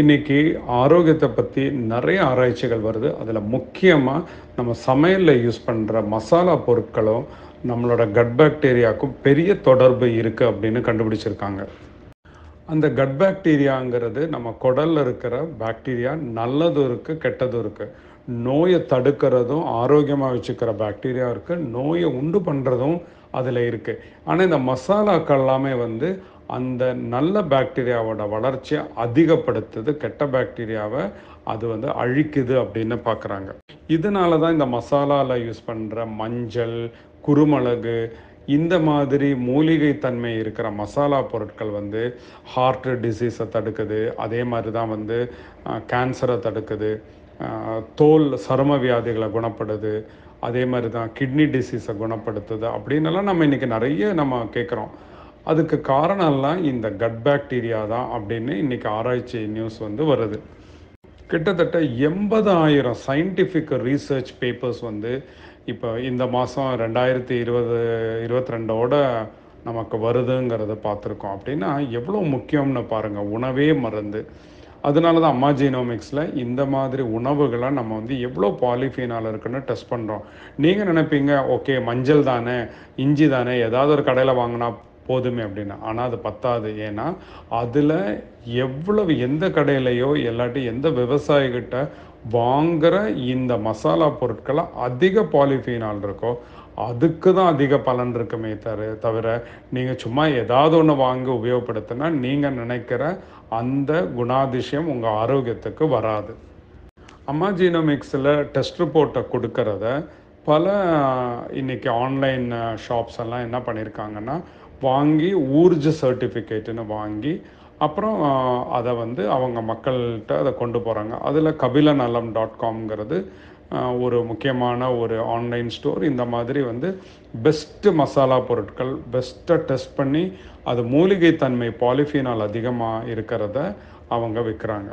இன்னைக்கு ஆரோக்கியத்தை பற்றி நிறைய ஆராய்ச்சிகள் வருது. அதில் முக்கியமாக நம்ம சமையலில் யூஸ் பண்ணுற மசாலா பொருட்களும் நம்மளோட கட் பாக்டீரியாவுக்கும் பெரிய தொடர்பு இருக்குது அப்படின்னு கண்டுபிடிச்சிருக்காங்க. அந்த கட் பாக்டீரியாங்கிறது நம்ம குடலில் இருக்கிற பாக்டீரியா நல்லதும் இருக்குது கெட்டதும் இருக்குது நோயை தடுக்கிறதும் ஆரோக்கியமாக வச்சுக்கிற பாக்டீரியா இருக்குது நோயை உண்டு பண்ணுறதும் அதில் இருக்குது ஆனால் இந்த மசாலாக்கள் எல்லாமே வந்து அந்த நல்ல பாக்டீரியாவோட வளர்ச்சியை அதிகப்படுத்துது கெட்ட பாக்டீரியாவை அது வந்து அழிக்குது அப்படின்னு பார்க்குறாங்க. இதனால தான் இந்த மசாலாவில் யூஸ் பண்ணுற மஞ்சள் குருமிளகு இந்த மாதிரி மூலிகை தன்மை இருக்கிற மசாலா பொருட்கள் வந்து ஹார்ட் டிசீஸை தடுக்குது. அதே மாதிரி தான் வந்து கேன்சரை தடுக்குது. தோல் சரும வியாதிகளை குணப்படுது. அதே மாதிரி தான் கிட்னி டிசீஸை குணப்படுத்துது அப்படின்னெல்லாம் நம்ம இன்றைக்கி நிறைய நம்ம கேட்குறோம் அதுக்கு காரணம் எல்லாம் இந்த கட் பாக்டீரியா தான் அப்படின்னு இன்றைக்கி ஆராய்ச்சி நியூஸ் வந்து வருது. கிட்டத்தட்ட எண்பதாயிரம் சயின்டிஃபிக் ரீசர்ச் பேப்பர்ஸ் வந்து இப்போ இந்த மாதம் ரெண்டாயிரத்தி இருபது இருபத்தி ரெண்டோட நமக்கு வருதுங்கிறத பார்த்துருக்கோம். அப்படின்னா எவ்வளோ முக்கியம்னு பாருங்கள் உணவே மருந்து. அதனால தான் அம்மா ஜீனோமிக்ஸில் இந்த மாதிரி உணவுகளை நம்ம வந்து எவ்வளோ பாலிஃபீனால் இருக்குன்னு டெஸ்ட் பண்ணுறோம் நீங்கள் நினைப்பீங்க ஓகே மஞ்சள் தானே இஞ்சி தானே ஏதாவது ஒரு கடையில் வாங்கினா போதுமே அப்படின்னு. ஆனால் அது பத்தாது. ஏன்னா அதில் எவ்வளவு எந்த கடையிலையோ இல்லாட்டி எந்த விவசாயிகிட்ட வாங்குகிற இந்த மசாலா பொருட்களை அதிக பாலிஃபீனால் இருக்கோ அதுக்கு தான் அதிக பலன் இருக்குமே தவிர தவிர நீங்கள் சும்மா ஏதாவது ஒன்று வாங்கி உபயோகப்படுத்தினா நீங்கள் நினைக்கிற அந்த குணாதிசயம் உங்கள் ஆரோக்கியத்துக்கு வராது. அம்மா ஜீனோமிக்ஸில் டெஸ்ட் ரிப்போர்ட்டை கொடுக்கறத பல இன்றைக்கி ஆன்லைன் ஷாப்ஸ் எல்லாம் என்ன பண்ணியிருக்காங்கன்னா வாங்கி ஊர்ஜ சர்டிஃபிகேட்டுன்னு வாங்கி அப்புறம் அதை வந்து அவங்க மக்கள்கிட்ட அதை கொண்டு போகிறாங்க அதில் கபிலநலம் டாட் காம்ங்கிறது ஒரு முக்கியமான ஒரு ஆன்லைன் ஸ்டோர் இந்த மாதிரி வந்து பெஸ்ட்டு மசாலா பொருட்கள் பெஸ்ட்டாக டெஸ்ட் பண்ணி அது மூலிகை தன்மை பாலிஃபினால் அதிகமாக இருக்கிறத அவங்க விற்கிறாங்க